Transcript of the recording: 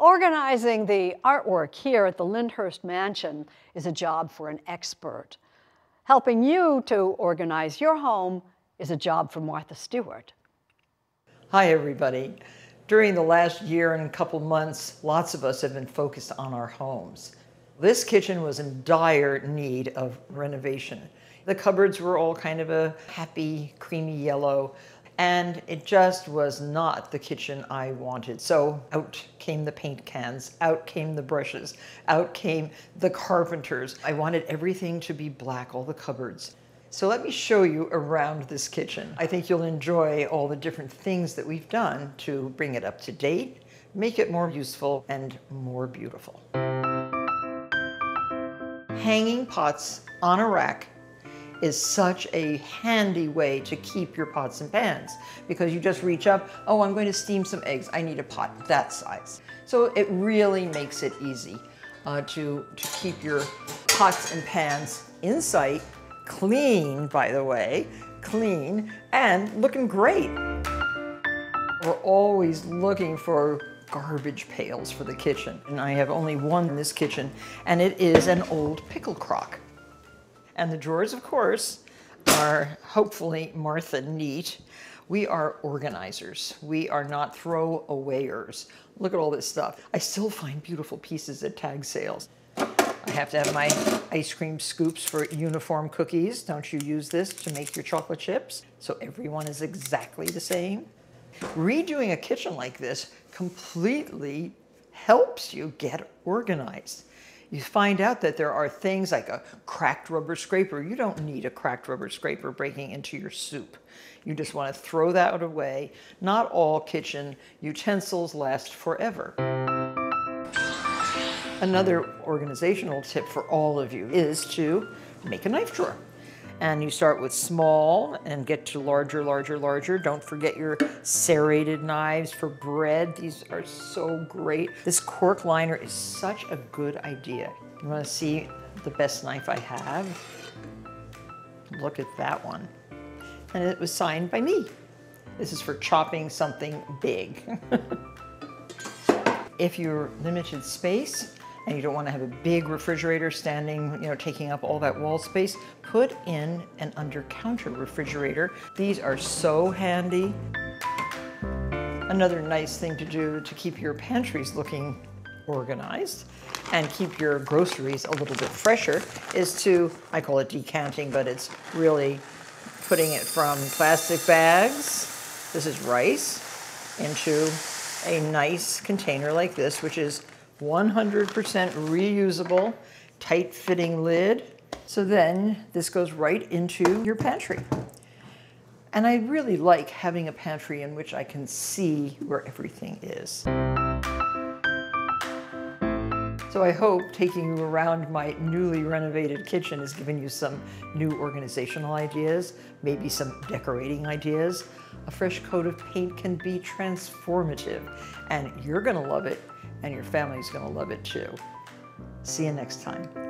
Organizing the artwork here at the Lyndhurst Mansion is a job for an expert. Helping you to organize your home is a job for Martha Stewart. Hi, everybody. During the last year and a couple months, lots of us have been focused on our homes. This kitchen was in dire need of renovation. The cupboards were all kind of a happy, creamy yellow and it just was not the kitchen I wanted. So out came the paint cans, out came the brushes, out came the carpenters. I wanted everything to be black, all the cupboards. So let me show you around this kitchen. I think you'll enjoy all the different things that we've done to bring it up to date, make it more useful and more beautiful. Hanging pots on a rack is such a handy way to keep your pots and pans because you just reach up, oh, I'm going to steam some eggs. I need a pot that size. So it really makes it easy uh, to, to keep your pots and pans in sight, clean, by the way, clean, and looking great. We're always looking for garbage pails for the kitchen. And I have only one in this kitchen, and it is an old pickle crock. And the drawers, of course, are hopefully Martha neat. We are organizers. We are not throwawayers. Look at all this stuff. I still find beautiful pieces at tag sales. I have to have my ice cream scoops for uniform cookies. Don't you use this to make your chocolate chips? So everyone is exactly the same. Redoing a kitchen like this completely helps you get organized you find out that there are things like a cracked rubber scraper. You don't need a cracked rubber scraper breaking into your soup. You just want to throw that away. Not all kitchen utensils last forever. Another organizational tip for all of you is to make a knife drawer and you start with small and get to larger, larger, larger. Don't forget your serrated knives for bread. These are so great. This cork liner is such a good idea. You wanna see the best knife I have? Look at that one. And it was signed by me. This is for chopping something big. if you're limited space, and you don't want to have a big refrigerator standing, you know, taking up all that wall space, put in an under-counter refrigerator. These are so handy. Another nice thing to do to keep your pantries looking organized and keep your groceries a little bit fresher is to, I call it decanting, but it's really putting it from plastic bags, this is rice, into a nice container like this, which is 100% reusable, tight fitting lid. So then this goes right into your pantry. And I really like having a pantry in which I can see where everything is. So I hope taking you around my newly renovated kitchen has given you some new organizational ideas, maybe some decorating ideas. A fresh coat of paint can be transformative and you're gonna love it and your family's gonna love it too. See you next time.